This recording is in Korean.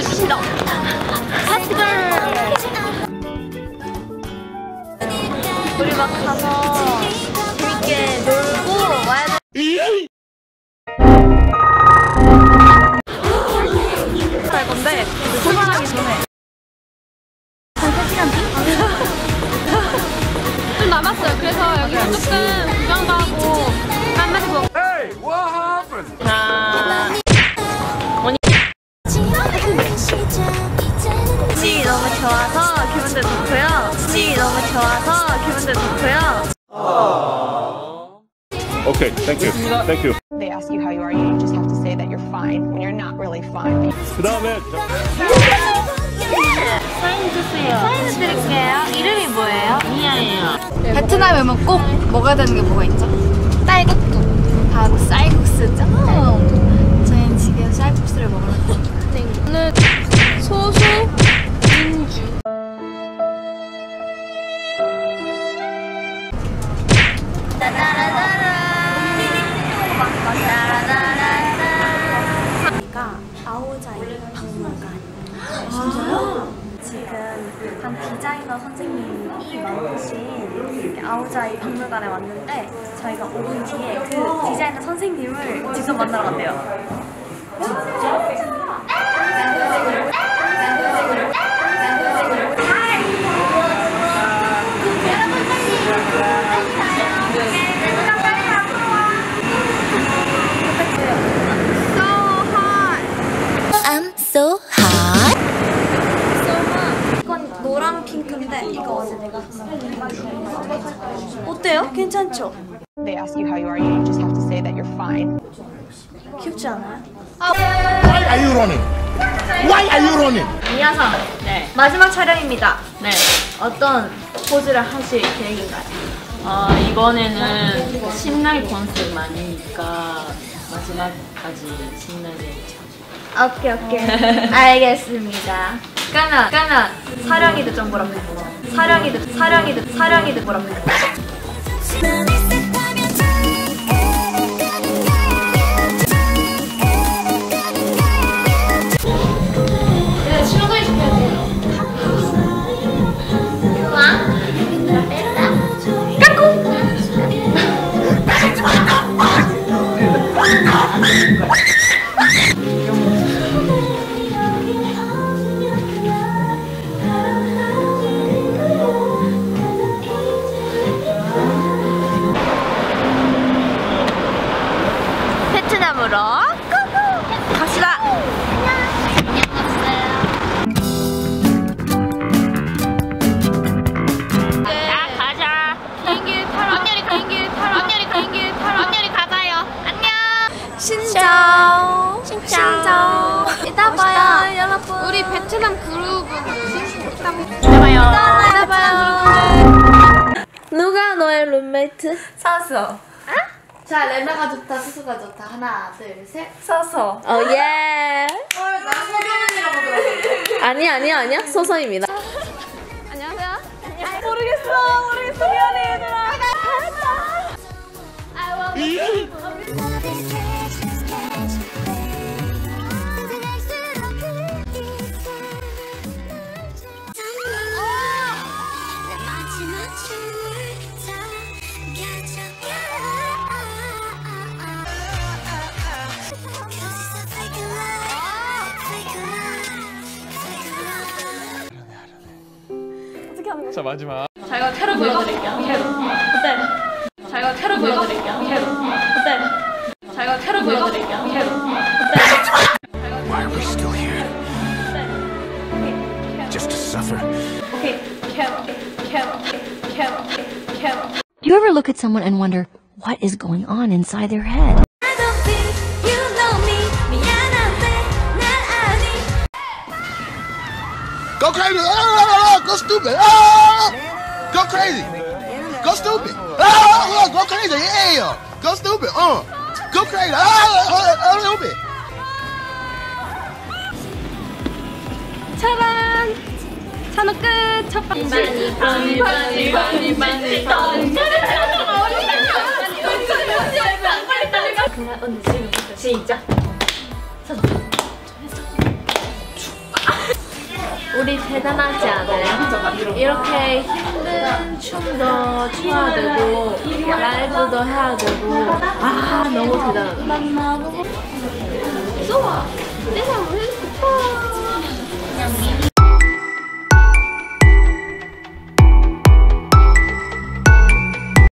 해주십니다. 핫걸. 우리 막 가서 재밌게 놀고 와야 돼. 할 건데 출발하기 전에 한 3시간 뒤? 좀 남았어요. 그래서 여기서 조금 구경도 하고 한 마디 보고 Hey, what happened? 분위기 너무 좋아서 기분도 좋고요. 분위기 너무 좋아서 기분도 좋고요. Okay, thank you. Thank you. They ask you how you are, you just have to say that you're fine when you're not really fine. 그 다음에 사인 주세요. 사인 드릴게요. 이름이 뭐예요? 미아예요. 베트남에 오면 꼭 먹어야 되는 게 뭐가 있죠? 쌀국수. 바로 쌀국수죠. 여기가 아오자이 박물관. 진짜요? 지금 한 디자이너 선생님이 만드신 아오자이 박물관에 왔는데 저희가 5분 뒤에 그 디자이너 선생님을 직접 만나러 간대요. I'm 이거 어때요? 괜찮죠? They ask you how you are, you just have to say that you're fine. 귀엽지 않아요? Why are you running? Why are you running? 미아상. 네. 마지막 촬영입니다. 네. 어떤 포즈를 하실 계획인가요? 아 이번에는 신날 많으니까 마지막까지 신나게 오케이 오케이. 알겠습니다. 그러면 그러면 사랑이도 갈게요. 사랑이도 사랑이도 사랑이도 보러 베트남 그룹은 이따 봐요 누가 너의 룸메이트? 서서. 자, 레나가 좋다, 수수가 좋다. 하나, 둘, 셋. 서서. 어 예. 나 서경이라고 들었어. 아니 아니 아니야 소선입니다. 안녕하세요. 모르겠어 모르겠어 미안해 얘들아. 자 마지막. 자기가 테러 보여드릴게요 테러 어때? 자기가 테러 보여드릴게요 테러 어때? 자기가 테러 보여드릴게요 테러 어때? Why are we still here? Just to suffer. 오케이 캐러 캐러 캐러 캐러 Do you ever look at someone and wonder what is going on inside their head? Go crazy! Ah, go stupid! Ah, go crazy! Go stupid! Ah, go crazy! Yeah! Go stupid! Uh, go crazy! Ah, a little bit. 차란. 찬호 끝. 첫 번째. 우리 대단하지 않아요? 이렇게 힘든 춤도 춰야 되고 라이브도 해야 되고 아 너무 대단하다.